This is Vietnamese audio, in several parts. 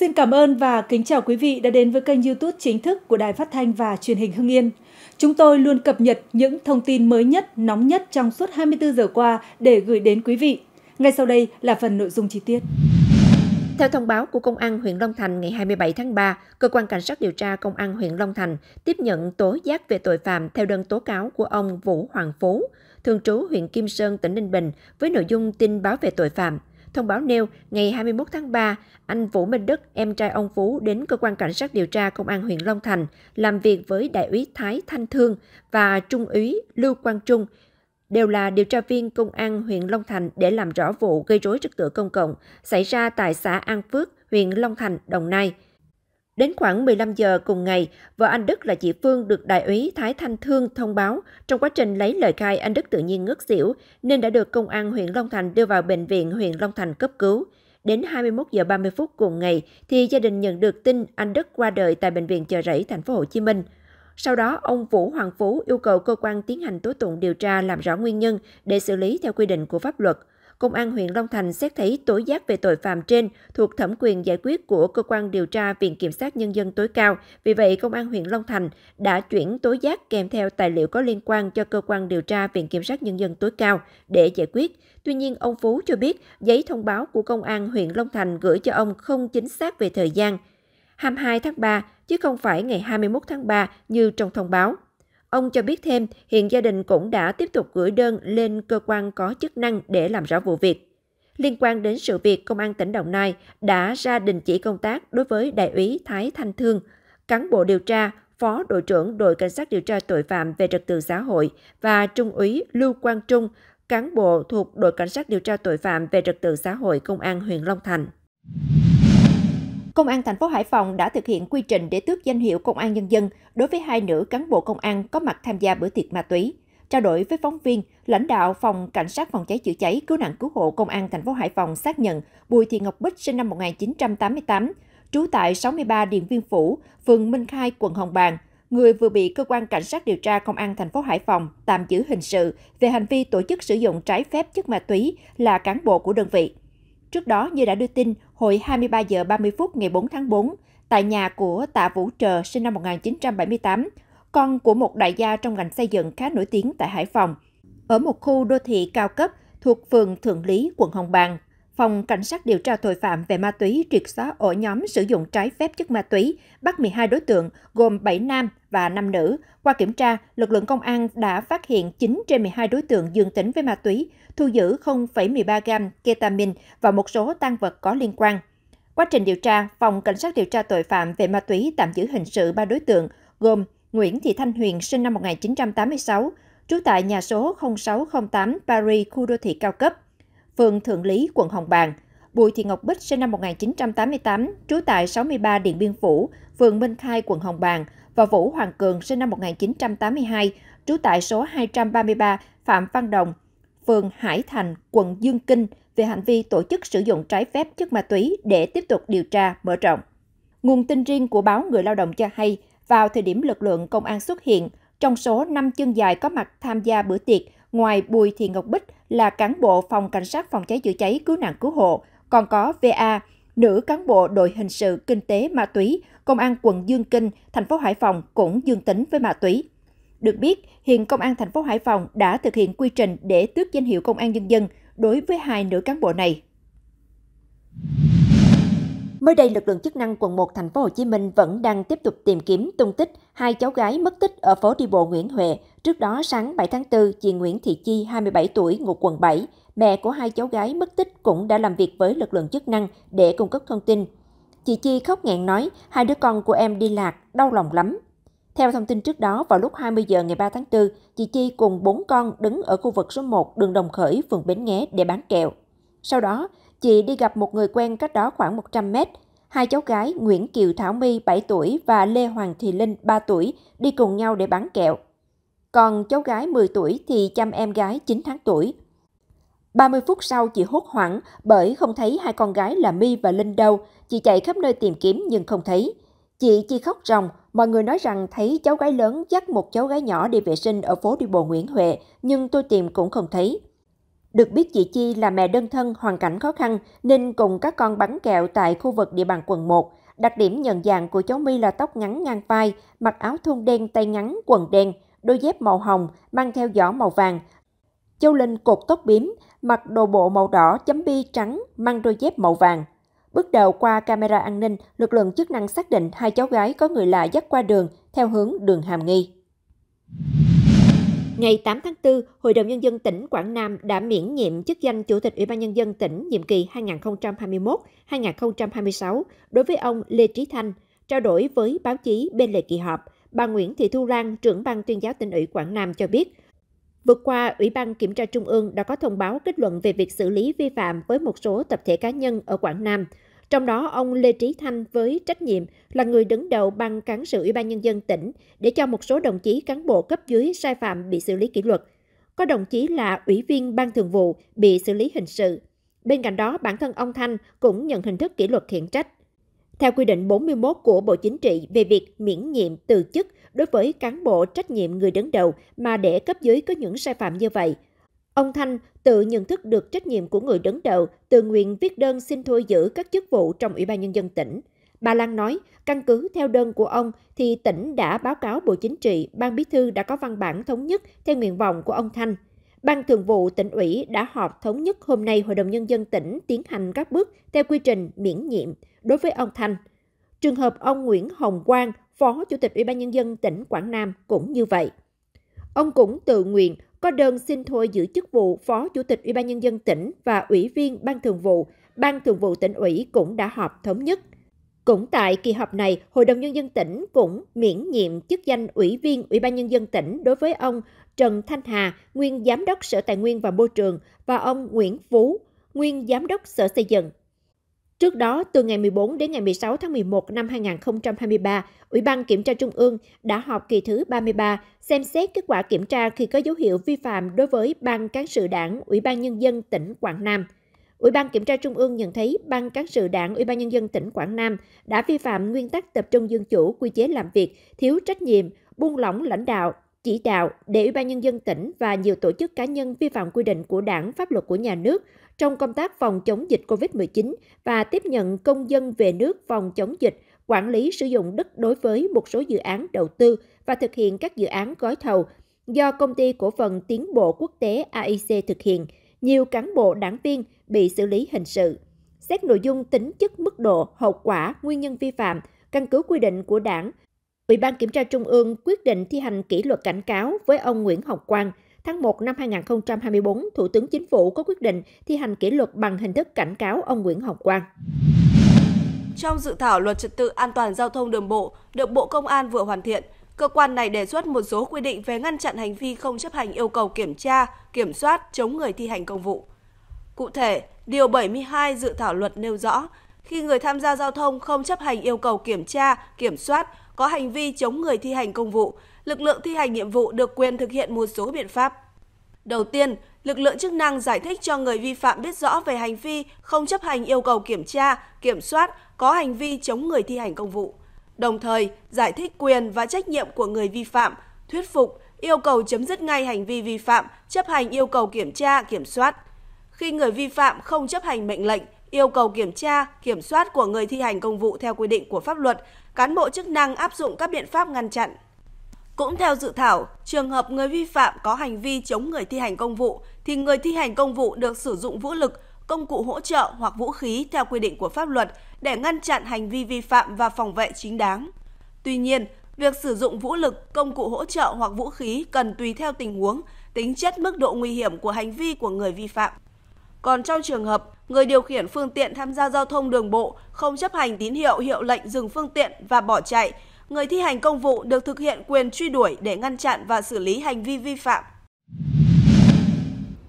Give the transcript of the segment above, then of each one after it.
Xin cảm ơn và kính chào quý vị đã đến với kênh YouTube chính thức của Đài Phát thanh và Truyền hình Hưng Yên. Chúng tôi luôn cập nhật những thông tin mới nhất, nóng nhất trong suốt 24 giờ qua để gửi đến quý vị. Ngay sau đây là phần nội dung chi tiết. Theo thông báo của Công an huyện Long Thành ngày 27 tháng 3, Cơ quan Cảnh sát điều tra Công an huyện Long Thành tiếp nhận tố giác về tội phạm theo đơn tố cáo của ông Vũ Hoàng Phú, thường trú huyện Kim Sơn, tỉnh Ninh Bình, với nội dung tin báo về tội phạm. Thông báo nêu, ngày 21 tháng 3, anh Vũ Minh Đức, em trai ông Phú đến cơ quan cảnh sát điều tra công an huyện Long Thành làm việc với đại úy Thái Thanh Thương và trung úy Lưu Quang Trung, đều là điều tra viên công an huyện Long Thành để làm rõ vụ gây rối trật tự công cộng xảy ra tại xã An Phước, huyện Long Thành, Đồng Nai – Đến khoảng 15 giờ cùng ngày, vợ anh Đức là chị Phương được đại úy Thái Thanh Thương thông báo trong quá trình lấy lời khai anh Đức tự nhiên ngất xỉu nên đã được công an huyện Long Thành đưa vào bệnh viện huyện Long Thành cấp cứu. Đến 21 giờ 30 phút cùng ngày thì gia đình nhận được tin anh Đức qua đời tại bệnh viện Chợ Rẫy thành phố Hồ Chí Minh. Sau đó, ông Vũ Hoàng Phú yêu cầu cơ quan tiến hành tố tụng điều tra làm rõ nguyên nhân để xử lý theo quy định của pháp luật. Công an huyện Long Thành xét thấy tố giác về tội phạm trên thuộc thẩm quyền giải quyết của cơ quan điều tra Viện Kiểm sát Nhân dân tối cao. Vì vậy, Công an huyện Long Thành đã chuyển tố giác kèm theo tài liệu có liên quan cho cơ quan điều tra Viện Kiểm sát Nhân dân tối cao để giải quyết. Tuy nhiên, ông Phú cho biết giấy thông báo của Công an huyện Long Thành gửi cho ông không chính xác về thời gian. 22 tháng 3, chứ không phải ngày 21 tháng 3 như trong thông báo. Ông cho biết thêm, hiện gia đình cũng đã tiếp tục gửi đơn lên cơ quan có chức năng để làm rõ vụ việc. Liên quan đến sự việc, Công an tỉnh Đồng Nai đã ra đình chỉ công tác đối với đại úy Thái Thanh Thương, cán bộ điều tra, phó đội trưởng đội cảnh sát điều tra tội phạm về trật tự xã hội và trung úy Lưu Quang Trung, cán bộ thuộc đội cảnh sát điều tra tội phạm về trật tự xã hội công an huyện Long Thành. Công an thành phố Hải Phòng đã thực hiện quy trình để tước danh hiệu công an nhân dân đối với hai nữ cán bộ công an có mặt tham gia bữa tiệc ma túy. Trao đổi với phóng viên, lãnh đạo phòng cảnh sát phòng cháy chữa cháy cứu nạn cứu hộ công an thành phố Hải Phòng xác nhận Bùi Thị Ngọc Bích sinh năm 1988, trú tại 63 Điện Viên Phủ, phường Minh Khai, quận Hồng Bàng, người vừa bị cơ quan cảnh sát điều tra công an thành phố Hải Phòng tạm giữ hình sự về hành vi tổ chức sử dụng trái phép chất ma túy là cán bộ của đơn vị. Trước đó, như đã đưa tin, hồi 23 giờ 30 phút ngày 4 tháng 4, tại nhà của Tạ Vũ Trờ sinh năm 1978, con của một đại gia trong ngành xây dựng khá nổi tiếng tại Hải Phòng, ở một khu đô thị cao cấp thuộc phường Thượng Lý, quận Hồng Bàng, Phòng Cảnh sát điều tra tội phạm về ma túy triệt xóa ổ nhóm sử dụng trái phép chất ma túy, bắt 12 đối tượng gồm 7 nam và 5 nữ. Qua kiểm tra, lực lượng công an đã phát hiện 9 trên 12 đối tượng dương tính với ma túy, thu giữ 0,13 gram ketamine và một số tăng vật có liên quan. Quá trình điều tra, Phòng Cảnh sát điều tra tội phạm về ma túy tạm giữ hình sự 3 đối tượng gồm Nguyễn Thị Thanh Huyền sinh năm 1986, trú tại nhà số 0608 Paris, khu đô thị cao cấp, phường Thượng Lý, quận Hồng Bàng. Bùi Thị Ngọc Bích sinh năm 1988, trú tại 63 Điện Biên Phủ, phường Minh Khai, quận Hồng Bàng và Vũ Hoàng Cường sinh năm 1982, trú tại số 233 Phạm Văn Đồng, phường Hải Thành, quận Dương Kinh về hành vi tổ chức sử dụng trái phép chất ma túy để tiếp tục điều tra mở rộng. Nguồn tin riêng của báo Người Lao động cho hay, vào thời điểm lực lượng công an xuất hiện, trong số 5 chân dài có mặt tham gia bữa tiệc, ngoài Bùi Thị Ngọc Bích là cán bộ phòng cảnh sát phòng cháy chữa cháy cứu nạn cứu hộ, còn có VA, nữ cán bộ đội hình sự kinh tế ma túy, công an quận Dương Kinh, thành phố Hải Phòng cũng dương tính với ma túy. Được biết, hiện Công an thành phố Hải Phòng đã thực hiện quy trình để tước danh hiệu Công an Nhân dân đối với hai nữ cán bộ này. Mới đây, lực lượng chức năng quận 1 thành phố Hồ Chí Minh vẫn đang tiếp tục tìm kiếm tung tích hai cháu gái mất tích ở phố đi bộ Nguyễn Huệ. Trước đó, sáng 7 tháng 4, chị Nguyễn Thị Chi, 27 tuổi, ngụ quận 7, mẹ của hai cháu gái mất tích cũng đã làm việc với lực lượng chức năng để cung cấp thông tin. Chị Chi khóc nghẹn nói, hai đứa con của em đi lạc, đau lòng lắm. Theo thông tin trước đó, vào lúc 20 giờ ngày 3 tháng 4, chị Chi cùng bốn con đứng ở khu vực số 1 đường Đồng Khởi, phường Bến Nghé để bán kẹo. Sau đó, chị đi gặp một người quen cách đó khoảng 100 mét. Hai cháu gái Nguyễn Kiều Thảo My 7 tuổi và Lê Hoàng Thị Linh 3 tuổi đi cùng nhau để bán kẹo. Còn cháu gái 10 tuổi thì chăm em gái 9 tháng tuổi. 30 phút sau chị hốt hoảng bởi không thấy hai con gái là My và Linh đâu. Chị chạy khắp nơi tìm kiếm nhưng không thấy. Chị Chi khóc ròng, mọi người nói rằng thấy cháu gái lớn dắt một cháu gái nhỏ đi vệ sinh ở phố đi bộ Nguyễn Huệ, nhưng tôi tìm cũng không thấy. Được biết chị Chi là mẹ đơn thân hoàn cảnh khó khăn nên cùng các con bắn kẹo tại khu vực địa bàn quận 1. Đặc điểm nhận dạng của cháu My là tóc ngắn ngang vai, mặc áo thun đen tay ngắn, quần đen, đôi dép màu hồng, mang theo giỏ màu vàng. Châu Linh cột tóc bím, mặc đồ bộ màu đỏ chấm bi trắng, mang đôi dép màu vàng. Bước đầu qua camera an ninh, lực lượng chức năng xác định hai cháu gái có người lạ dắt qua đường theo hướng đường Hàm Nghi. Ngày 8 tháng 4, Hội đồng Nhân dân tỉnh Quảng Nam đã miễn nhiệm chức danh Chủ tịch Ủy ban Nhân dân tỉnh nhiệm kỳ 2021-2026 đối với ông Lê Trí Thanh. Trao đổi với báo chí bên lề kỳ họp, bà Nguyễn Thị Thu Lan, trưởng ban tuyên giáo tỉnh ủy Quảng Nam cho biết, Vừa qua, Ủy ban Kiểm tra Trung ương đã có thông báo kết luận về việc xử lý vi phạm với một số tập thể cá nhân ở Quảng Nam. Trong đó, ông Lê Trí Thanh với trách nhiệm là người đứng đầu ban cán sự Ủy ban Nhân dân tỉnh để cho một số đồng chí cán bộ cấp dưới sai phạm bị xử lý kỷ luật. Có đồng chí là ủy viên ban thường vụ bị xử lý hình sự. Bên cạnh đó, bản thân ông Thanh cũng nhận hình thức kỷ luật khiển trách. Theo quy định 41 của Bộ Chính trị về việc miễn nhiệm từ chức đối với cán bộ trách nhiệm người đứng đầu mà để cấp dưới có những sai phạm như vậy, Ông Thanh tự nhận thức được trách nhiệm của người đứng đầu, tự nguyện viết đơn xin thôi giữ các chức vụ trong Ủy ban Nhân dân tỉnh. Bà Lan nói, căn cứ theo đơn của ông thì tỉnh đã báo cáo Bộ Chính trị, Ban Bí thư đã có văn bản thống nhất theo nguyện vọng của ông Thanh. Ban Thường vụ tỉnh ủy đã họp thống nhất hôm nay Hội đồng Nhân dân tỉnh tiến hành các bước theo quy trình miễn nhiệm đối với ông Thanh. Trường hợp ông Nguyễn Hồng Quang, Phó Chủ tịch Ủy ban Nhân dân tỉnh Quảng Nam cũng như vậy. Ông cũng tự nguyện có đơn xin thôi giữ chức vụ Phó Chủ tịch Ủy ban nhân dân tỉnh và Ủy viên Ban Thường vụ, Ban Thường vụ tỉnh ủy cũng đã họp thống nhất. Cũng tại kỳ họp này, Hội đồng Nhân dân tỉnh cũng miễn nhiệm chức danh Ủy viên Ủy ban Nhân dân tỉnh đối với ông Trần Thanh Hà, nguyên Giám đốc Sở Tài nguyên và Môi trường và ông Nguyễn Phú, nguyên Giám đốc Sở Xây dựng. Trước đó, từ ngày 14 đến ngày 16 tháng 11 năm 2023, Ủy ban Kiểm tra Trung ương đã họp kỳ thứ 33 xem xét kết quả kiểm tra khi có dấu hiệu vi phạm đối với Ban Cán sự Đảng Ủy ban Nhân dân tỉnh Quảng Nam. Ủy ban Kiểm tra Trung ương nhận thấy Ban Cán sự Đảng Ủy ban Nhân dân tỉnh Quảng Nam đã vi phạm nguyên tắc tập trung dân chủ, quy chế làm việc, thiếu trách nhiệm, buông lỏng lãnh đạo, chỉ đạo để Ủy ban Nhân dân tỉnh và nhiều tổ chức cá nhân vi phạm quy định của đảng, pháp luật của nhà nước trong công tác phòng chống dịch COVID-19 và tiếp nhận công dân về nước phòng chống dịch, quản lý sử dụng đất đối với một số dự án đầu tư và thực hiện các dự án gói thầu do công ty cổ phần tiến bộ quốc tế AIC thực hiện, nhiều cán bộ đảng viên bị xử lý hình sự. Xét nội dung tính chất mức độ, hậu quả, nguyên nhân vi phạm, căn cứ quy định của đảng, Ủy ban Kiểm tra Trung ương quyết định thi hành kỷ luật cảnh cáo với ông Nguyễn Hồng Quang. Tháng 1 năm 2024, Thủ tướng Chính phủ có quyết định thi hành kỷ luật bằng hình thức cảnh cáo ông Nguyễn Hồng Quang. Trong dự thảo luật trật tự an toàn giao thông đường bộ được Bộ Công an vừa hoàn thiện, cơ quan này đề xuất một số quy định về ngăn chặn hành vi không chấp hành yêu cầu kiểm tra, kiểm soát chống người thi hành công vụ. Cụ thể, Điều 72 dự thảo luật nêu rõ, khi người tham gia giao thông không chấp hành yêu cầu kiểm tra, kiểm soát, có hành vi chống người thi hành công vụ, lực lượng thi hành nhiệm vụ được quyền thực hiện một số biện pháp. Đầu tiên, lực lượng chức năng giải thích cho người vi phạm biết rõ về hành vi không chấp hành yêu cầu kiểm tra, kiểm soát, có hành vi chống người thi hành công vụ. Đồng thời, giải thích quyền và trách nhiệm của người vi phạm, thuyết phục, yêu cầu chấm dứt ngay hành vi vi phạm, chấp hành yêu cầu kiểm tra, kiểm soát. Khi người vi phạm không chấp hành mệnh lệnh, yêu cầu kiểm tra, kiểm soát của người thi hành công vụ theo quy định của pháp luật, cán bộ chức năng áp dụng các biện pháp ngăn chặn. Cũng theo dự thảo, trường hợp người vi phạm có hành vi chống người thi hành công vụ thì người thi hành công vụ được sử dụng vũ lực, công cụ hỗ trợ hoặc vũ khí theo quy định của pháp luật để ngăn chặn hành vi vi phạm và phòng vệ chính đáng. Tuy nhiên, việc sử dụng vũ lực, công cụ hỗ trợ hoặc vũ khí cần tùy theo tình huống, tính chất mức độ nguy hiểm của hành vi của người vi phạm. Còn trong trường hợp người điều khiển phương tiện tham gia giao thông đường bộ không chấp hành tín hiệu hiệu lệnh dừng phương tiện và bỏ chạy, người thi hành công vụ được thực hiện quyền truy đuổi để ngăn chặn và xử lý hành vi vi phạm.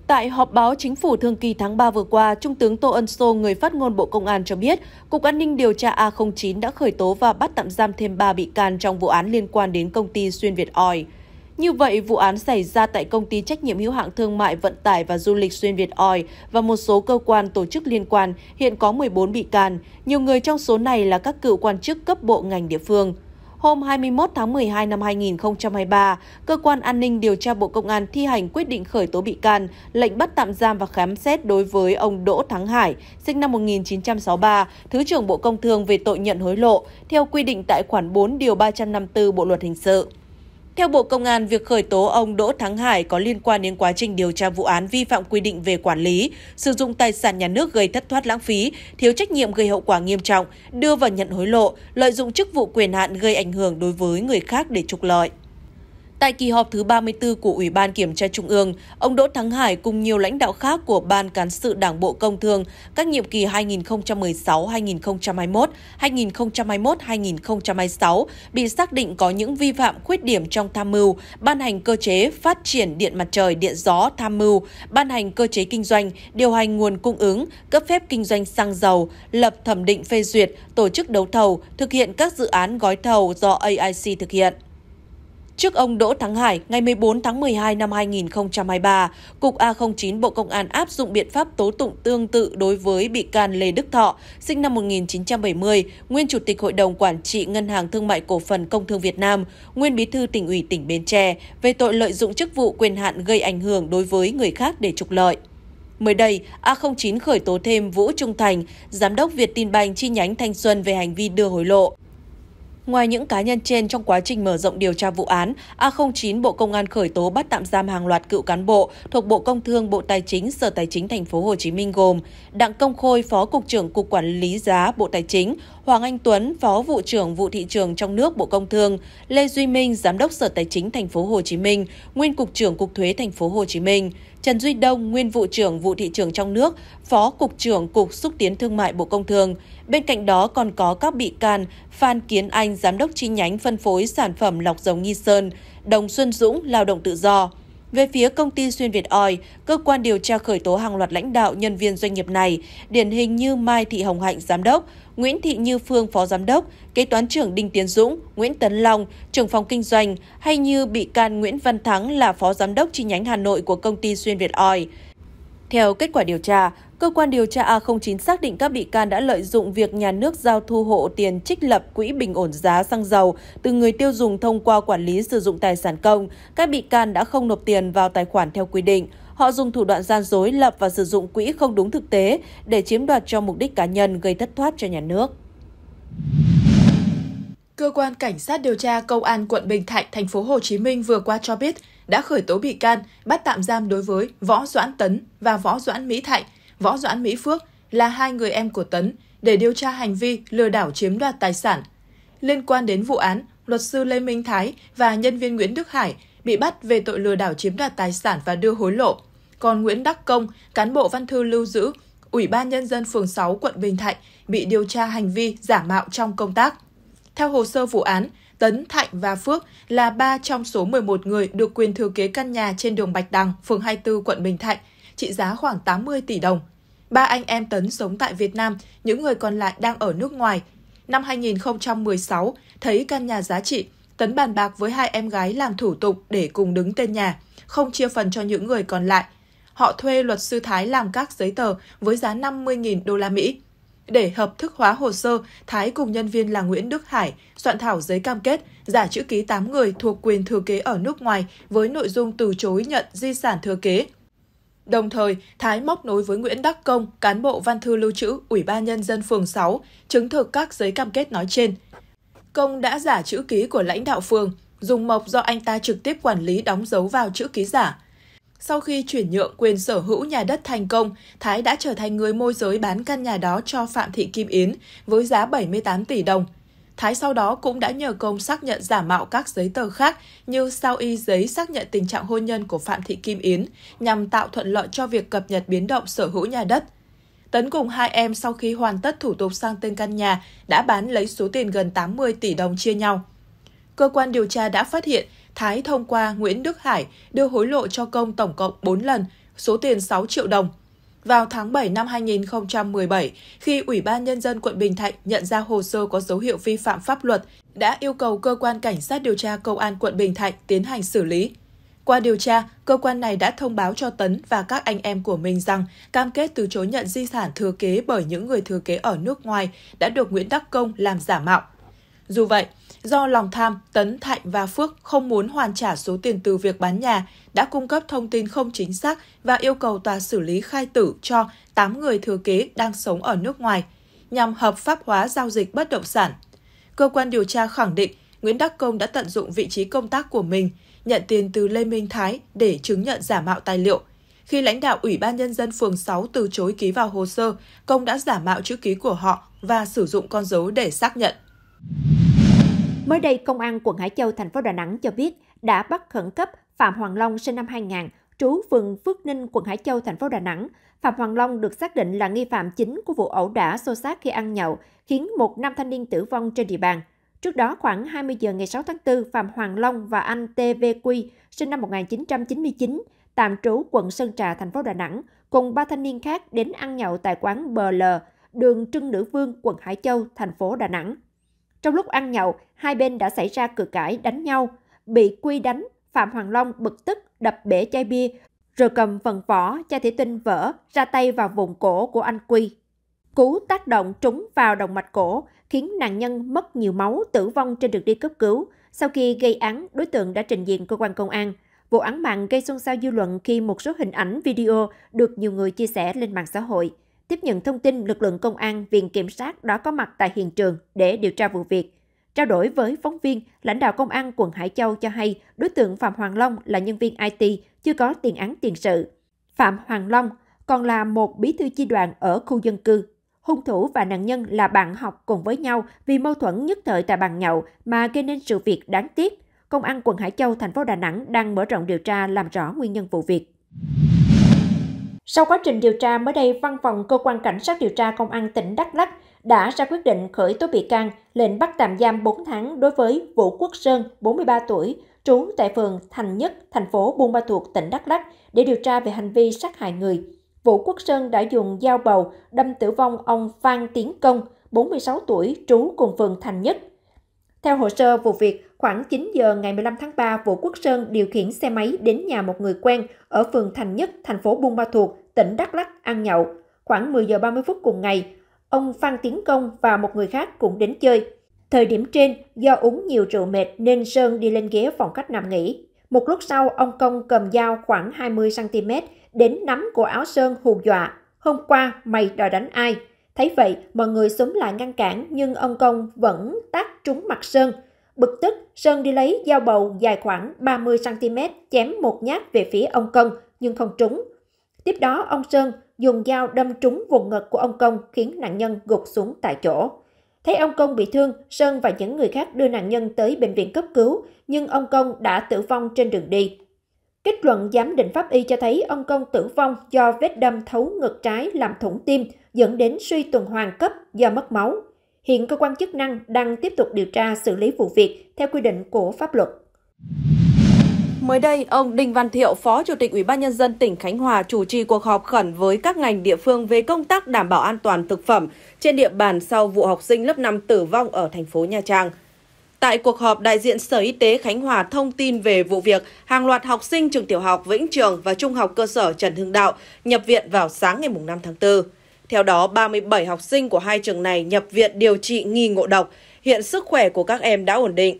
Tại họp báo chính phủ thường kỳ tháng 3 vừa qua, Trung tướng Tô Ân Sô, người phát ngôn Bộ Công an cho biết, Cục An ninh điều tra A09 đã khởi tố và bắt tạm giam thêm 3 bị can trong vụ án liên quan đến công ty Xuyên Việt Oil. Như vậy, vụ án xảy ra tại công ty trách nhiệm hữu hạn thương mại vận tải và du lịch Xuyên Việt Oil và một số cơ quan tổ chức liên quan, hiện có 14 bị can. Nhiều người trong số này là các cựu quan chức cấp bộ ngành địa phương. hôm 21 tháng 12 năm 2023, Cơ quan An ninh Điều tra Bộ Công an thi hành quyết định khởi tố bị can, lệnh bắt tạm giam và khám xét đối với ông Đỗ Thắng Hải, sinh năm 1963, Thứ trưởng Bộ Công Thương về tội nhận hối lộ, theo quy định tại khoản 4 điều 354 Bộ Luật Hình sự. Theo Bộ Công an, việc khởi tố ông Đỗ Thắng Hải có liên quan đến quá trình điều tra vụ án vi phạm quy định về quản lý, sử dụng tài sản nhà nước gây thất thoát lãng phí, thiếu trách nhiệm gây hậu quả nghiêm trọng, đưa vào nhận hối lộ, lợi dụng chức vụ quyền hạn gây ảnh hưởng đối với người khác để trục lợi. Tại kỳ họp thứ 34 của Ủy ban Kiểm tra Trung ương, ông Đỗ Thắng Hải cùng nhiều lãnh đạo khác của Ban Cán sự Đảng Bộ Công Thương các nhiệm kỳ 2016-2021, 2021-2026 bị xác định có những vi phạm khuyết điểm trong tham mưu, ban hành cơ chế phát triển điện mặt trời, điện gió tham mưu, ban hành cơ chế kinh doanh, điều hành nguồn cung ứng, cấp phép kinh doanh xăng dầu, lập thẩm định phê duyệt, tổ chức đấu thầu, thực hiện các dự án gói thầu do AIC thực hiện. Trước ông Đỗ Thắng Hải, ngày 14 tháng 12 năm 2023, Cục A09 Bộ Công an áp dụng biện pháp tố tụng tương tự đối với bị can Lê Đức Thọ, sinh năm 1970, nguyên Chủ tịch Hội đồng Quản trị Ngân hàng Thương mại Cổ phần Công thương Việt Nam, nguyên Bí thư tỉnh ủy tỉnh Bến Tre, về tội lợi dụng chức vụ quyền hạn gây ảnh hưởng đối với người khác để trục lợi. Mới đây, A09 khởi tố thêm Vũ Trung Thành, Giám đốc Việt Tin Banh chi nhánh Thanh Xuân về hành vi đưa hối lộ. Ngoài những cá nhân trên trong quá trình mở rộng điều tra vụ án, A09 Bộ Công an khởi tố bắt tạm giam hàng loạt cựu cán bộ thuộc Bộ Công Thương, Bộ Tài chính, Sở Tài chính thành phố Hồ Chí Minh gồm Đặng Công Khôi, Phó cục trưởng Cục Quản lý giá Bộ Tài chính, Hoàng Anh Tuấn, Phó vụ trưởng vụ thị trường trong nước Bộ Công Thương, Lê Duy Minh, Giám đốc Sở Tài chính thành phố Hồ Chí Minh, nguyên cục trưởng Cục Thuế thành phố Hồ Chí Minh, Trần Duy Đông, nguyên vụ trưởng vụ thị trường trong nước, Phó cục trưởng Cục xúc tiến thương mại Bộ Công Thương. Bên cạnh đó còn có các bị can Phan Kiến Anh, giám đốc chi nhánh phân phối sản phẩm lọc dầu Nghi Sơn, Đồng Xuân Dũng, lao động tự do. Về phía công ty Xuyên Việt Oil, cơ quan điều tra khởi tố hàng loạt lãnh đạo nhân viên doanh nghiệp này, điển hình như Mai Thị Hồng Hạnh, giám đốc, Nguyễn Thị Như Phương, phó giám đốc, kế toán trưởng Đinh Tiến Dũng, Nguyễn Tấn Long, trưởng phòng kinh doanh, hay như bị can Nguyễn Văn Thắng là phó giám đốc chi nhánh Hà Nội của công ty Xuyên Việt Oil. Theo kết quả điều tra, cơ quan điều tra A09 xác định các bị can đã lợi dụng việc nhà nước giao thu hộ tiền trích lập quỹ bình ổn giá xăng dầu từ người tiêu dùng thông qua quản lý sử dụng tài sản công. Các bị can đã không nộp tiền vào tài khoản theo quy định. Họ dùng thủ đoạn gian dối lập và sử dụng quỹ không đúng thực tế để chiếm đoạt cho mục đích cá nhân gây thất thoát cho nhà nước. Cơ quan cảnh sát điều tra Công an quận Bình Thạnh, thành phố Hồ Chí Minh vừa qua cho biết đã khởi tố bị can, bắt tạm giam đối với Võ Doãn Tấn và Võ Doãn Mỹ Thạnh, Võ Doãn Mỹ Phước là hai người em của Tấn để điều tra hành vi lừa đảo chiếm đoạt tài sản. Liên quan đến vụ án, luật sư Lê Minh Thái và nhân viên Nguyễn Đức Hải bị bắt về tội lừa đảo chiếm đoạt tài sản và đưa hối lộ. Còn Nguyễn Đắc Công, cán bộ văn thư lưu giữ, Ủy ban Nhân dân phường 6 quận Bình Thạnh bị điều tra hành vi giả mạo trong công tác. Theo hồ sơ vụ án, Tấn, Thạnh và Phước là ba trong số 11 người được quyền thừa kế căn nhà trên đường Bạch Đằng, phường 24, quận Bình Thạnh, trị giá khoảng 80 tỷ đồng. Ba anh em Tấn sống tại Việt Nam, những người còn lại đang ở nước ngoài. Năm 2016, thấy căn nhà giá trị, Tấn bàn bạc với hai em gái làm thủ tục để cùng đứng tên nhà, không chia phần cho những người còn lại. Họ thuê luật sư Thái làm các giấy tờ với giá 50.000 đô la Mỹ. Để hợp thức hóa hồ sơ, Thái cùng nhân viên là Nguyễn Đức Hải soạn thảo giấy cam kết giả chữ ký 8 người thuộc quyền thừa kế ở nước ngoài với nội dung từ chối nhận di sản thừa kế. Đồng thời, Thái móc nối với Nguyễn Đắc Công, cán bộ văn thư lưu trữ Ủy ban Nhân dân phường 6, chứng thực các giấy cam kết nói trên. Công đã giả chữ ký của lãnh đạo phường, dùng mộc do anh ta trực tiếp quản lý đóng dấu vào chữ ký giả. Sau khi chuyển nhượng quyền sở hữu nhà đất thành công, Thái đã trở thành người môi giới bán căn nhà đó cho Phạm Thị Kim Yến với giá 78 tỷ đồng. Thái sau đó cũng đã nhờ công xác nhận giả mạo các giấy tờ khác như sao y giấy xác nhận tình trạng hôn nhân của Phạm Thị Kim Yến nhằm tạo thuận lợi cho việc cập nhật biến động sở hữu nhà đất. Tấn cùng hai em sau khi hoàn tất thủ tục sang tên căn nhà đã bán lấy số tiền gần 80 tỷ đồng chia nhau. Cơ quan điều tra đã phát hiện Thái thông qua Nguyễn Đức Hải đưa hối lộ cho công tổng cộng 4 lần, số tiền 6 triệu đồng. Vào tháng 7 năm 2017, khi Ủy ban Nhân dân quận Bình Thạnh nhận ra hồ sơ có dấu hiệu vi phạm pháp luật, đã yêu cầu cơ quan cảnh sát điều tra công an quận Bình Thạnh tiến hành xử lý. Qua điều tra, cơ quan này đã thông báo cho Tấn và các anh em của mình rằng cam kết từ chối nhận di sản thừa kế bởi những người thừa kế ở nước ngoài đã được Nguyễn Đắc Công làm giả mạo. Dù vậy, do lòng tham, Tấn, Thạnh và Phước không muốn hoàn trả số tiền từ việc bán nhà, đã cung cấp thông tin không chính xác và yêu cầu tòa xử lý khai tử cho 8 người thừa kế đang sống ở nước ngoài, nhằm hợp pháp hóa giao dịch bất động sản. Cơ quan điều tra khẳng định Nguyễn Đắc Công đã tận dụng vị trí công tác của mình, nhận tiền từ Lê Minh Thái để chứng nhận giả mạo tài liệu. Khi lãnh đạo Ủy ban Nhân dân phường 6 từ chối ký vào hồ sơ, Công đã giả mạo chữ ký của họ và sử dụng con dấu để xác nhận. Mới đây, Công an quận Hải Châu, thành phố Đà Nẵng cho biết đã bắt khẩn cấp Phạm Hoàng Long sinh năm 2000, trú phường Phước Ninh, quận Hải Châu, thành phố Đà Nẵng. Phạm Hoàng Long được xác định là nghi phạm chính của vụ ẩu đả xô xát khi ăn nhậu, khiến một nam thanh niên tử vong trên địa bàn. Trước đó, khoảng 20 giờ ngày 6 tháng 4, Phạm Hoàng Long và anh TVQ, sinh năm 1999, tạm trú quận Sơn Trà, thành phố Đà Nẵng, cùng ba thanh niên khác đến ăn nhậu tại quán Bờ đường Trưng Nữ Vương, quận Hải Châu, thành phố Đà Nẵng. Trong lúc ăn nhậu, hai bên đã xảy ra cự cãi đánh nhau. Bị Quy đánh, Phạm Hoàng Long bực tức đập bể chai bia, rồi cầm phần vỏ chai thủy tinh vỡ ra tay vào vùng cổ của anh Quy. Cú tác động trúng vào động mạch cổ, khiến nạn nhân mất nhiều máu tử vong trên đường đi cấp cứu. Sau khi gây án, đối tượng đã trình diện cơ quan công an. Vụ án mạng gây xôn xao dư luận khi một số hình ảnh video được nhiều người chia sẻ lên mạng xã hội. Tiếp nhận thông tin, lực lượng công an, viện kiểm sát đã có mặt tại hiện trường để điều tra vụ việc. Trao đổi với phóng viên, lãnh đạo công an quận Hải Châu cho hay đối tượng Phạm Hoàng Long là nhân viên IT, chưa có tiền án tiền sự. Phạm Hoàng Long còn là một bí thư chi đoàn ở khu dân cư. Hung thủ và nạn nhân là bạn học cùng với nhau vì mâu thuẫn nhất thời tại bàn nhậu mà gây nên sự việc đáng tiếc. Công an quận Hải Châu, thành phố Đà Nẵng đang mở rộng điều tra làm rõ nguyên nhân vụ việc. Sau quá trình điều tra, mới đây Văn phòng Cơ quan Cảnh sát điều tra Công an tỉnh Đắk Lắk đã ra quyết định khởi tố bị can, lệnh bắt tạm giam 4 tháng đối với Vũ Quốc Sơn, 43 tuổi, trú tại phường Thành Nhất, thành phố Buôn Ma Thuột, tỉnh Đắk Lắk để điều tra về hành vi sát hại người. Vũ Quốc Sơn đã dùng dao bầu đâm tử vong ông Phan Tiến Công, 46 tuổi, trú cùng phường Thành Nhất. Theo hồ sơ vụ việc, khoảng 9 giờ ngày 15 tháng 3, Vũ Quốc Sơn điều khiển xe máy đến nhà một người quen ở phường Thành Nhất, thành phố Buôn Ma Thuột, tỉnh Đắk Lắk ăn nhậu. Khoảng 10 giờ 30 phút cùng ngày, ông Phan Tiến Công và một người khác cũng đến chơi. Thời điểm trên, do uống nhiều rượu mệt nên Sơn đi lên ghế phòng khách nằm nghỉ. Một lúc sau, ông Công cầm dao khoảng 20cm đến nắm cổ áo Sơn hù dọa. Hôm qua, mày đòi đánh ai? Thấy vậy, mọi người xúm lại ngăn cản nhưng ông Công vẫn tát trúng mặt Sơn. Bực tức, Sơn đi lấy dao bầu dài khoảng 30cm chém một nhát về phía ông Công nhưng không trúng. Tiếp đó, ông Sơn dùng dao đâm trúng vùng ngực của ông Công khiến nạn nhân gục xuống tại chỗ. Thấy ông Công bị thương, Sơn và những người khác đưa nạn nhân tới bệnh viện cấp cứu, nhưng ông Công đã tử vong trên đường đi. Kết luận giám định pháp y cho thấy ông Công tử vong do vết đâm thấu ngực trái làm thủng tim, dẫn đến suy tuần hoàn cấp do mất máu. Hiện cơ quan chức năng đang tiếp tục điều tra xử lý vụ việc theo quy định của pháp luật. Mới đây, ông Đinh Văn Thiệu, Phó Chủ tịch Ủy ban nhân dân tỉnh Khánh Hòa chủ trì cuộc họp khẩn với các ngành địa phương về công tác đảm bảo an toàn thực phẩm trên địa bàn sau vụ học sinh lớp 5 tử vong ở thành phố Nha Trang. Tại cuộc họp, đại diện Sở Y tế Khánh Hòa thông tin về vụ việc hàng loạt học sinh trường tiểu học Vĩnh Trường và trung học cơ sở Trần Hưng Đạo nhập viện vào sáng ngày 5 tháng 4. Theo đó, 37 học sinh của hai trường này nhập viện điều trị nghi ngộ độc. Hiện sức khỏe của các em đã ổn định.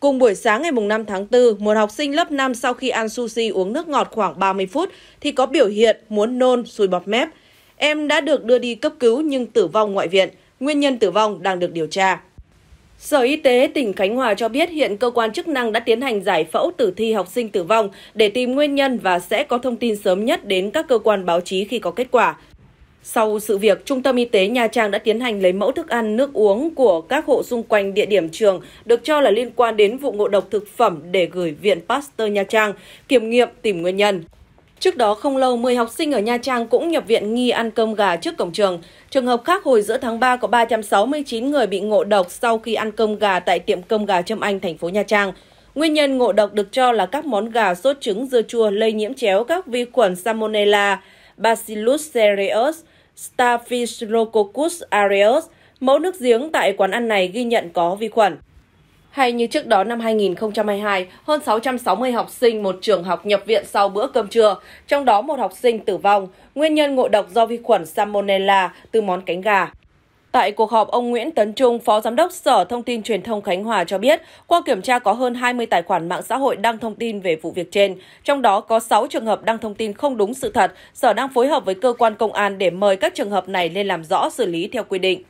Cùng buổi sáng ngày 5 tháng 4, một học sinh lớp 5 sau khi ăn sushi uống nước ngọt khoảng 30 phút thì có biểu hiện muốn nôn, sùi bọt mép. Em đã được đưa đi cấp cứu nhưng tử vong ngoại viện. Nguyên nhân tử vong đang được điều tra. Sở Y tế tỉnh Khánh Hòa cho biết hiện cơ quan chức năng đã tiến hành giải phẫu tử thi học sinh tử vong để tìm nguyên nhân và sẽ có thông tin sớm nhất đến các cơ quan báo chí khi có kết quả. Sau sự việc, Trung tâm Y tế Nha Trang đã tiến hành lấy mẫu thức ăn, nước uống của các hộ xung quanh địa điểm trường được cho là liên quan đến vụ ngộ độc thực phẩm để gửi Viện Pasteur Nha Trang kiểm nghiệm tìm nguyên nhân. Trước đó không lâu, 10 học sinh ở Nha Trang cũng nhập viện nghi ăn cơm gà trước cổng trường. Trường hợp khác hồi giữa tháng 3 có 369 người bị ngộ độc sau khi ăn cơm gà tại tiệm cơm gà Trâm Anh, thành phố Nha Trang. Nguyên nhân ngộ độc được cho là các món gà sốt trứng dưa chua lây nhiễm chéo các vi khuẩn Salmonella, Bacillus cereus, Staphylococcus aureus. Mẫu nước giếng tại quán ăn này ghi nhận có vi khuẩn. Hay như trước đó năm 2022, hơn 660 học sinh một trường học nhập viện sau bữa cơm trưa, trong đó một học sinh tử vong, nguyên nhân ngộ độc do vi khuẩn Salmonella từ món cánh gà. Tại cuộc họp, ông Nguyễn Tấn Trung, Phó Giám đốc Sở Thông tin Truyền thông Khánh Hòa cho biết, qua kiểm tra có hơn 20 tài khoản mạng xã hội đăng thông tin về vụ việc trên, trong đó có 6 trường hợp đăng thông tin không đúng sự thật. Sở đang phối hợp với cơ quan công an để mời các trường hợp này lên làm rõ xử lý theo quy định.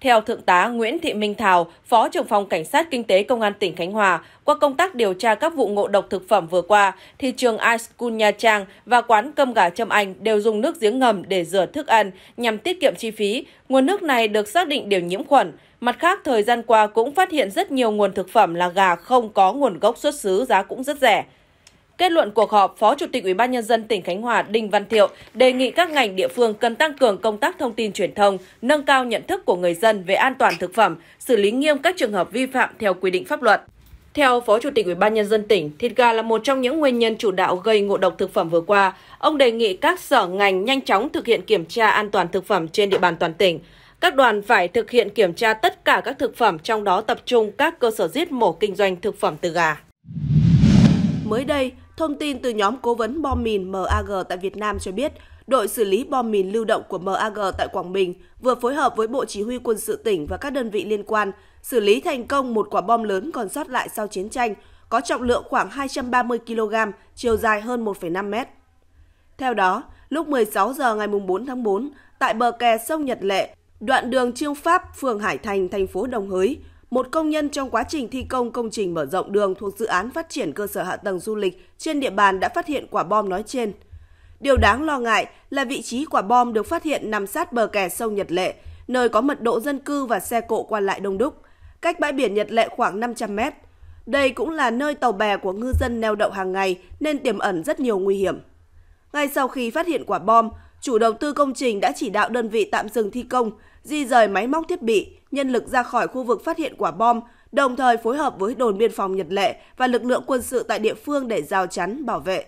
Theo Thượng tá Nguyễn Thị Minh Thảo, Phó trưởng phòng Cảnh sát Kinh tế Công an tỉnh Khánh Hòa, qua công tác điều tra các vụ ngộ độc thực phẩm vừa qua, thì trường Ice School Nha Trang và quán cơm gà Trâm Anh đều dùng nước giếng ngầm để rửa thức ăn nhằm tiết kiệm chi phí. Nguồn nước này được xác định đều nhiễm khuẩn. Mặt khác, thời gian qua cũng phát hiện rất nhiều nguồn thực phẩm là gà không có nguồn gốc xuất xứ, giá cũng rất rẻ. Kết luận cuộc họp, Phó Chủ tịch Ủy ban nhân dân tỉnh Khánh Hòa Đinh Văn Thiệu đề nghị các ngành địa phương cần tăng cường công tác thông tin truyền thông, nâng cao nhận thức của người dân về an toàn thực phẩm, xử lý nghiêm các trường hợp vi phạm theo quy định pháp luật. Theo Phó Chủ tịch Ủy ban nhân dân tỉnh, thịt gà là một trong những nguyên nhân chủ đạo gây ngộ độc thực phẩm vừa qua. Ông đề nghị các sở ngành nhanh chóng thực hiện kiểm tra an toàn thực phẩm trên địa bàn toàn tỉnh. Các đoàn phải thực hiện kiểm tra tất cả các thực phẩm, trong đó tập trung các cơ sở giết mổ kinh doanh thực phẩm từ gà. Mới đây, Thông tin từ nhóm cố vấn bom mìn MAG tại Việt Nam cho biết, đội xử lý bom mìn lưu động của MAG tại Quảng Bình vừa phối hợp với Bộ Chỉ huy quân sự tỉnh và các đơn vị liên quan xử lý thành công một quả bom lớn còn sót lại sau chiến tranh, có trọng lượng khoảng 230 kg, chiều dài hơn 1,5 mét. Theo đó, lúc 16 giờ ngày 4 tháng 4, tại bờ kè sông Nhật Lệ, đoạn đường Trương Pháp, phường Hải Thành, thành phố Đồng Hới, một công nhân trong quá trình thi công công trình mở rộng đường thuộc dự án phát triển cơ sở hạ tầng du lịch trên địa bàn đã phát hiện quả bom nói trên. Điều đáng lo ngại là vị trí quả bom được phát hiện nằm sát bờ kè sông Nhật Lệ, nơi có mật độ dân cư và xe cộ qua lại đông đúc, cách bãi biển Nhật Lệ khoảng 500 mét. Đây cũng là nơi tàu bè của ngư dân neo đậu hàng ngày nên tiềm ẩn rất nhiều nguy hiểm. Ngay sau khi phát hiện quả bom, chủ đầu tư công trình đã chỉ đạo đơn vị tạm dừng thi công, di rời máy móc thiết bị, nhân lực ra khỏi khu vực phát hiện quả bom, đồng thời phối hợp với đồn biên phòng Nhật Lệ và lực lượng quân sự tại địa phương để rào chắn, bảo vệ.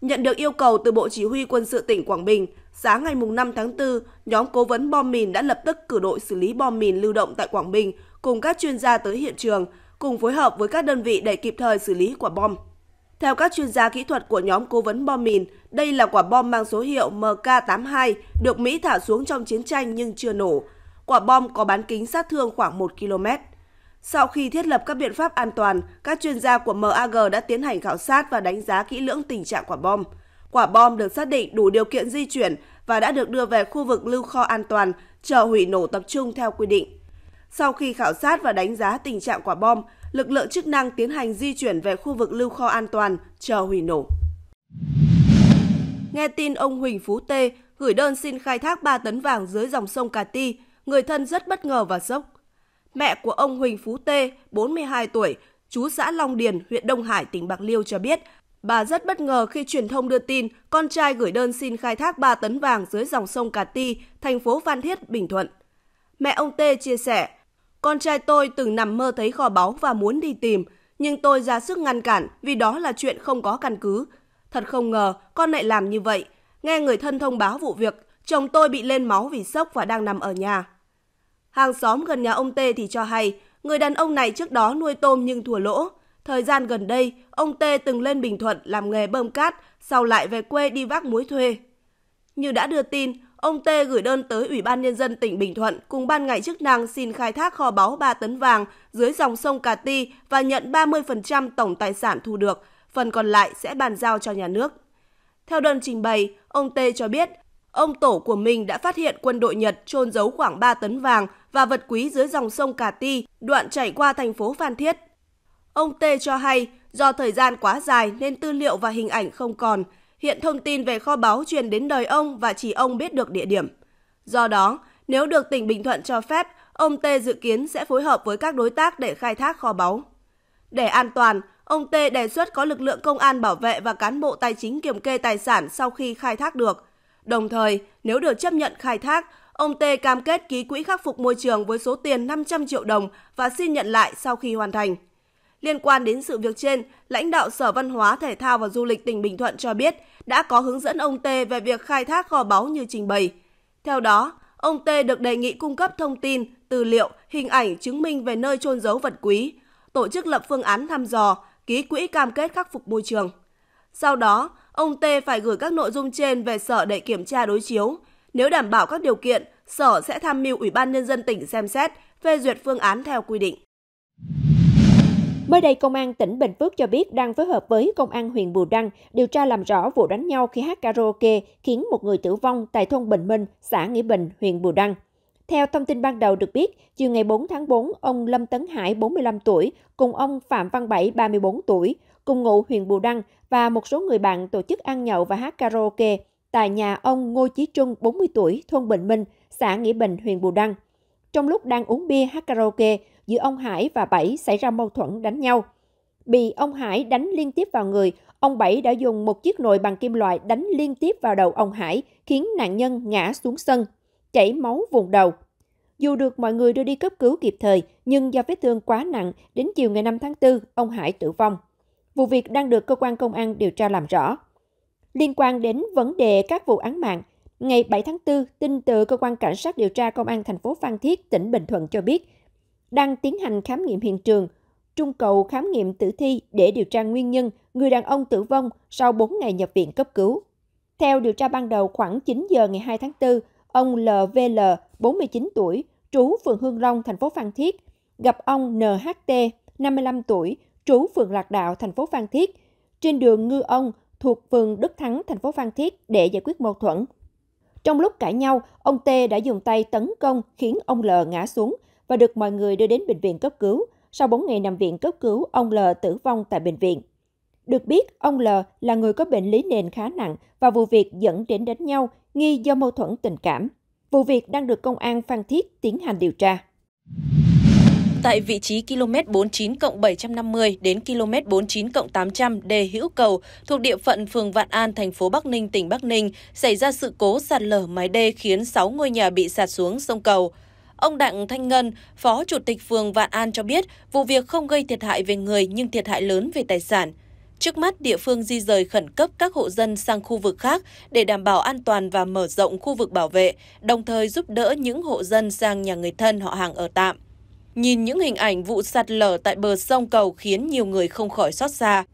Nhận được yêu cầu từ Bộ Chỉ huy quân sự tỉnh Quảng Bình, sáng ngày 5 tháng 4, nhóm cố vấn bom mìn đã lập tức cử đội xử lý bom mìn lưu động tại Quảng Bình cùng các chuyên gia tới hiện trường, cùng phối hợp với các đơn vị để kịp thời xử lý quả bom. Theo các chuyên gia kỹ thuật của nhóm cố vấn bom mìn, đây là quả bom mang số hiệu MK82 được Mỹ thả xuống trong chiến tranh nhưng chưa nổ. Quả bom có bán kính sát thương khoảng 1 km. Sau khi thiết lập các biện pháp an toàn, các chuyên gia của MAG đã tiến hành khảo sát và đánh giá kỹ lưỡng tình trạng quả bom. Quả bom được xác định đủ điều kiện di chuyển và đã được đưa về khu vực lưu kho an toàn, chờ hủy nổ tập trung theo quy định. Sau khi khảo sát và đánh giá tình trạng quả bom, lực lượng chức năng tiến hành di chuyển về khu vực lưu kho an toàn, chờ hủy nổ. Nghe tin ông Huỳnh Phú Tê gửi đơn xin khai thác 3 tấn vàng dưới dòng sông Cà Ti, người thân rất bất ngờ và sốc. Mẹ của ông Huỳnh Phú Tê, 42 tuổi, chú xã Long Điền, huyện Đông Hải, tỉnh Bạc Liêu cho biết, bà rất bất ngờ khi truyền thông đưa tin con trai gửi đơn xin khai thác 3 tấn vàng dưới dòng sông Cà Ti, thành phố Phan Thiết, Bình Thuận. Mẹ ông Tê chia sẻ, con trai tôi từng nằm mơ thấy kho báu và muốn đi tìm, nhưng tôi ra sức ngăn cản vì đó là chuyện không có căn cứ. Thật không ngờ con lại làm như vậy. Nghe người thân thông báo vụ việc, chồng tôi bị lên máu vì sốc và đang nằm ở nhà. Hàng xóm gần nhà ông Tê thì cho hay, người đàn ông này trước đó nuôi tôm nhưng thua lỗ. Thời gian gần đây, ông Tê từng lên Bình Thuận làm nghề bơm cát, sau lại về quê đi vác muối thuê. Như đã đưa tin, ông Tê gửi đơn tới Ủy ban Nhân dân tỉnh Bình Thuận cùng ban ngành chức năng xin khai thác kho báu 3 tấn vàng dưới dòng sông Cà Ti và nhận 30% tổng tài sản thu được, phần còn lại sẽ bàn giao cho nhà nước. Theo đơn trình bày, ông Tê cho biết ông tổ của mình đã phát hiện quân đội Nhật trôn giấu khoảng 3 tấn vàng và vật quý dưới dòng sông Cà Ti, đoạn chảy qua thành phố Phan Thiết. Ông Tê cho hay, do thời gian quá dài nên tư liệu và hình ảnh không còn, hiện thông tin về kho báu truyền đến đời ông và chỉ ông biết được địa điểm. Do đó, nếu được tỉnh Bình Thuận cho phép, ông Tê dự kiến sẽ phối hợp với các đối tác để khai thác kho báu. Để an toàn, ông Tê đề xuất có lực lượng công an bảo vệ và cán bộ tài chính kiểm kê tài sản sau khi khai thác được. Đồng thời, nếu được chấp nhận khai thác, ông Tê cam kết ký quỹ khắc phục môi trường với số tiền 500 triệu đồng và xin nhận lại sau khi hoàn thành. Liên quan đến sự việc trên, lãnh đạo Sở Văn hóa, Thể thao và Du lịch tỉnh Bình Thuận cho biết đã có hướng dẫn ông Tê về việc khai thác kho báu như trình bày. Theo đó, ông Tê được đề nghị cung cấp thông tin, tư liệu, hình ảnh chứng minh về nơi trôn giấu vật quý, tổ chức lập phương án thăm dò, ký quỹ cam kết khắc phục môi trường. Sau đó, ông Tê phải gửi các nội dung trên về sở để kiểm tra đối chiếu. Nếu đảm bảo các điều kiện, Sở sẽ tham mưu Ủy ban Nhân dân tỉnh xem xét, phê duyệt phương án theo quy định. Mới đây, Công an tỉnh Bình Phước cho biết đang phối hợp với Công an huyện Bù Đăng điều tra làm rõ vụ đánh nhau khi hát karaoke khiến một người tử vong tại thôn Bình Minh, xã Nghĩa Bình, huyện Bù Đăng. Theo thông tin ban đầu được biết, chiều ngày 4 tháng 4, ông Lâm Tấn Hải, 45 tuổi, cùng ông Phạm Văn Bảy, 34 tuổi, cùng ngụ huyện Bù Đăng và một số người bạn tổ chức ăn nhậu và hát karaoke tại nhà ông Ngô Chí Trung, 40 tuổi, thôn Bình Minh, xã Nghĩa Bình, huyện Bù Đăng. Trong lúc đang uống bia hát karaoke, giữa ông Hải và Bảy xảy ra mâu thuẫn đánh nhau. Bị ông Hải đánh liên tiếp vào người, ông Bảy đã dùng một chiếc nồi bằng kim loại đánh liên tiếp vào đầu ông Hải, khiến nạn nhân ngã xuống sân, chảy máu vùng đầu. Dù được mọi người đưa đi cấp cứu kịp thời, nhưng do vết thương quá nặng, đến chiều ngày 5 tháng 4, ông Hải tử vong. Vụ việc đang được cơ quan công an điều tra làm rõ. Liên quan đến vấn đề các vụ án mạng, ngày 7 tháng 4, tin từ cơ quan cảnh sát điều tra công an thành phố Phan Thiết, tỉnh Bình Thuận cho biết, đang tiến hành khám nghiệm hiện trường, trung cầu khám nghiệm tử thi để điều tra nguyên nhân người đàn ông tử vong sau 4 ngày nhập viện cấp cứu. Theo điều tra ban đầu, khoảng 9 giờ ngày 2 tháng 4, ông LVL, 49 tuổi, trú phường Hương Long, thành phố Phan Thiết, gặp ông NHT, 55 tuổi, trú phường Lạc Đạo, thành phố Phan Thiết, trên đường Ngư Ông thuộc phường Đức Thắng, thành phố Phan Thiết để giải quyết mâu thuẫn. Trong lúc cãi nhau, ông T đã dùng tay tấn công khiến ông L ngã xuống và được mọi người đưa đến bệnh viện cấp cứu. Sau 4 ngày nằm viện cấp cứu, ông L tử vong tại bệnh viện. Được biết, ông L là người có bệnh lý nền khá nặng và vụ việc dẫn đến đánh nhau nghi do mâu thuẫn tình cảm. Vụ việc đang được công an Phan Thiết tiến hành điều tra. Tại vị trí km 49 750 đến km 49 800 đề Hữu Cầu thuộc địa phận phường Vạn An, thành phố Bắc Ninh, tỉnh Bắc Ninh, xảy ra sự cố sạt lở mái đê khiến 6 ngôi nhà bị sạt xuống sông Cầu. Ông Đặng Thanh Ngân, Phó Chủ tịch phường Vạn An cho biết vụ việc không gây thiệt hại về người nhưng thiệt hại lớn về tài sản. Trước mắt, địa phương di rời khẩn cấp các hộ dân sang khu vực khác để đảm bảo an toàn và mở rộng khu vực bảo vệ, đồng thời giúp đỡ những hộ dân sang nhà người thân họ hàng ở tạm. Nhìn những hình ảnh vụ sạt lở tại bờ sông cầu khiến nhiều người không khỏi xót xa.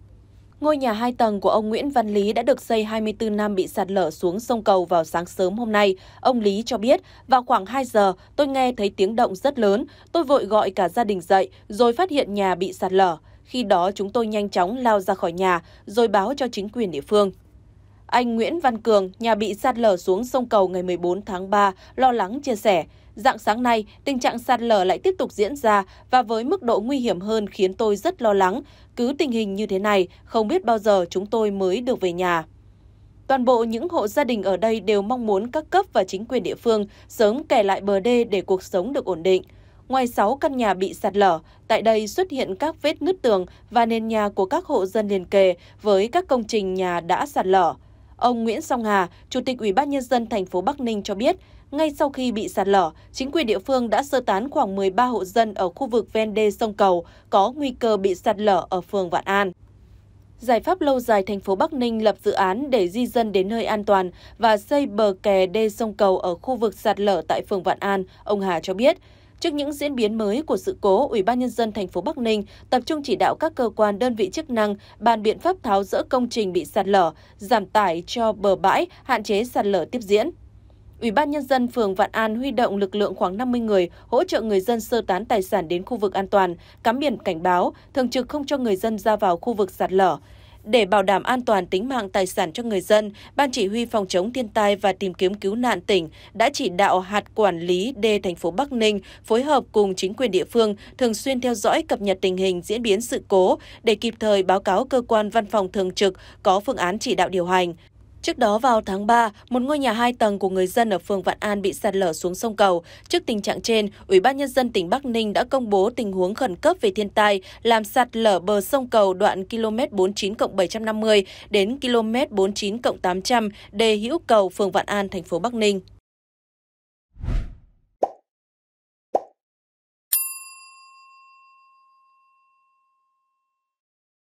Ngôi nhà hai tầng của ông Nguyễn Văn Lý đã được xây 24 năm bị sạt lở xuống sông cầu vào sáng sớm hôm nay. Ông Lý cho biết, vào khoảng 2 giờ, tôi nghe thấy tiếng động rất lớn. Tôi vội gọi cả gia đình dậy, rồi phát hiện nhà bị sạt lở. Khi đó chúng tôi nhanh chóng lao ra khỏi nhà, rồi báo cho chính quyền địa phương. Anh Nguyễn Văn Cường, nhà bị sạt lở xuống sông cầu ngày 14 tháng 3, lo lắng chia sẻ. Dạng sáng nay, tình trạng sạt lở lại tiếp tục diễn ra và với mức độ nguy hiểm hơn khiến tôi rất lo lắng. Cứ tình hình như thế này, không biết bao giờ chúng tôi mới được về nhà. Toàn bộ những hộ gia đình ở đây đều mong muốn các cấp và chính quyền địa phương sớm kẻ lại bờ đê để cuộc sống được ổn định. Ngoài 6 căn nhà bị sạt lở, tại đây xuất hiện các vết nứt tường và nền nhà của các hộ dân liền kề với các công trình nhà đã sạt lở. Ông Nguyễn Song Hà, Chủ tịch Ủy ban nhân dân thành phố Bắc Ninh cho biết, ngay sau khi bị sạt lở, chính quyền địa phương đã sơ tán khoảng 13 hộ dân ở khu vực ven đê sông Cầu có nguy cơ bị sạt lở ở phường Vạn An. Giải pháp lâu dài thành phố Bắc Ninh lập dự án để di dân đến nơi an toàn và xây bờ kè đê sông Cầu ở khu vực sạt lở tại phường Vạn An, ông Hà cho biết. Trước những diễn biến mới của sự cố, Ủy ban nhân dân thành phố Bắc Ninh tập trung chỉ đạo các cơ quan đơn vị chức năng bàn biện pháp tháo rỡ công trình bị sạt lở, giảm tải cho bờ bãi, hạn chế sạt lở tiếp diễn. Ủy ban nhân dân phường Vạn An huy động lực lượng khoảng 50 người hỗ trợ người dân sơ tán tài sản đến khu vực an toàn, cắm biển cảnh báo, thường trực không cho người dân ra vào khu vực sạt lở. Để bảo đảm an toàn tính mạng tài sản cho người dân, Ban Chỉ huy Phòng chống thiên tai và tìm kiếm cứu nạn tỉnh đã chỉ đạo hạt quản lý D thành phố Bắc Ninh phối hợp cùng chính quyền địa phương thường xuyên theo dõi cập nhật tình hình diễn biến sự cố để kịp thời báo cáo cơ quan văn phòng thường trực có phương án chỉ đạo điều hành. Trước đó vào tháng 3, một ngôi nhà hai tầng của người dân ở phường Vạn An bị sạt lở xuống sông cầu. Trước tình trạng trên, Ủy ban nhân dân tỉnh Bắc Ninh đã công bố tình huống khẩn cấp về thiên tai làm sạt lở bờ sông cầu đoạn km 49 750 đến km 49 800 đề hữu cầu phường Vạn An thành phố Bắc Ninh.